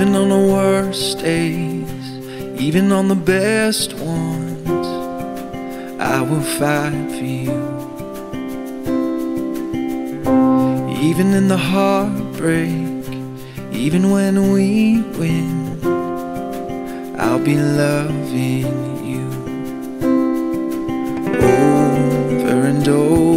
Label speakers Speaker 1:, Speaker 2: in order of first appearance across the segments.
Speaker 1: Even on the worst days, even on the best ones, I will fight for you. Even in the heartbreak, even when we win, I'll be loving you over and over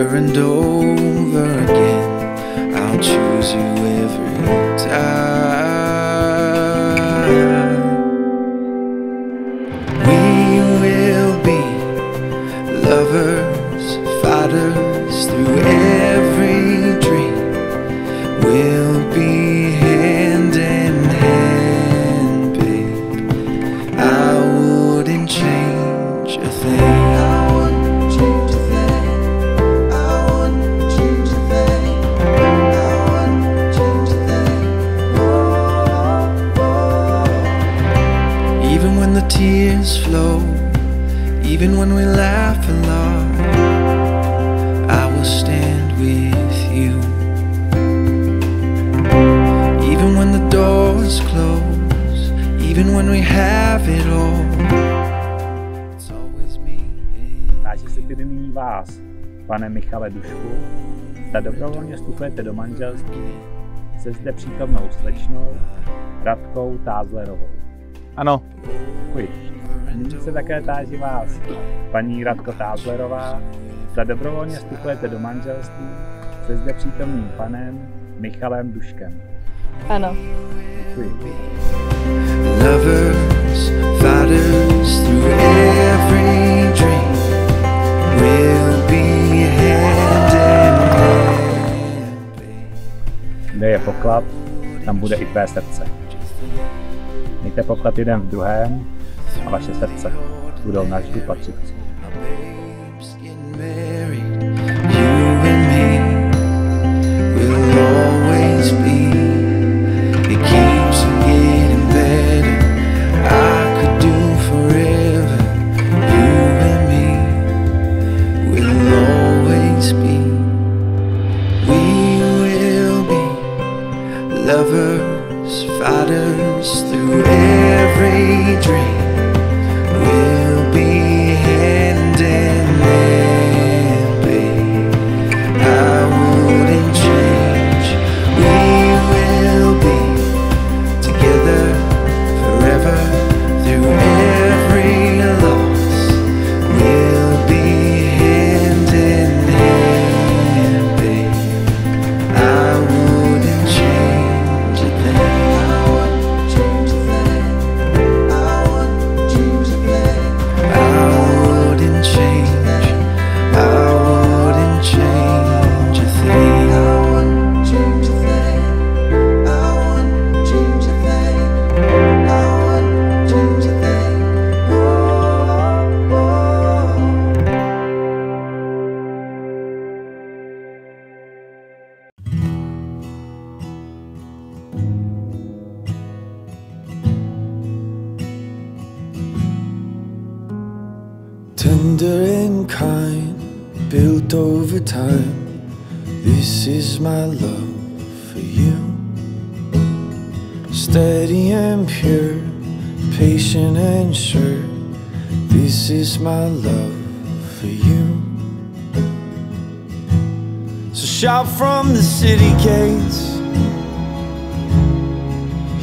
Speaker 1: over and over again. I'll choose you every even when we laugh a lot, I will stand with you. Even when the doors close, even when we have it all, it's always me.
Speaker 2: Táži se tedy nyní vás, pane Michale Dušku, zda dobrovolně vstupujete do manželství se zde přítomnou slečnou Radkou Tázlerovou.
Speaker 3: Ano,
Speaker 2: Děkuji. Se také táží vás, paní Radko Tázlerová, zda dobrovolně vstupujete do manželství se zde přítomným panem Michalem Duškem.
Speaker 4: Ano.
Speaker 2: Děkuji.
Speaker 1: Lovers, fighters through every dream. We'll be hand in hand, babe.
Speaker 2: Kde je poklad, tam bude i tvé srdce. Mějte poklad jeden v druhém a vaše srdce budou navždy patřit.
Speaker 1: My babe's getting married. You Tender and kind, built over time. This is my love for you. Steady and pure, patient and sure. This is my love for you. So shout from the city gates.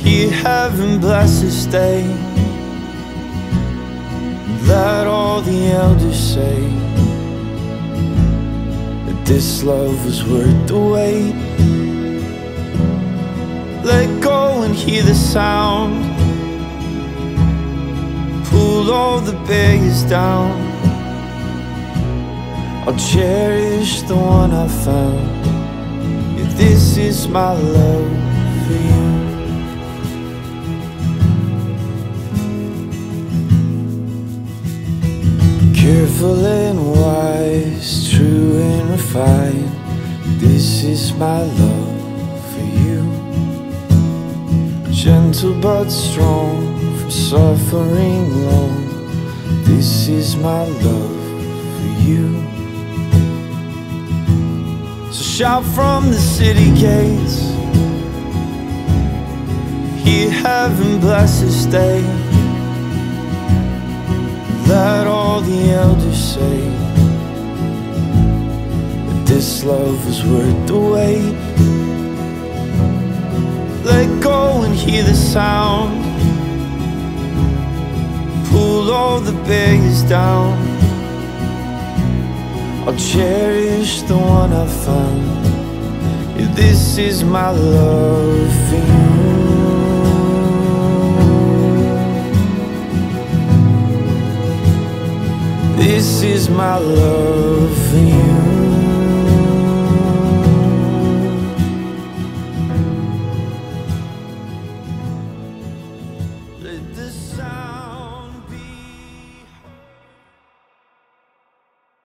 Speaker 1: Hear heaven bless this day. Let all the elders say that this love was worth the wait. Let go and hear the sound. Pull all the barriers down. I'll cherish the one I found. Yeah, this is my love for you. Careful and wise, true and refined. This is my love for you. Gentle but strong, from suffering long. This is my love for you. So shout from the city gates. Hear heaven bless this day. Let all the say that this love is worth the wait. Let go and hear the sound. Pull all the barriers down. I'll cherish the one I found. Yeah, this is my love for you. My love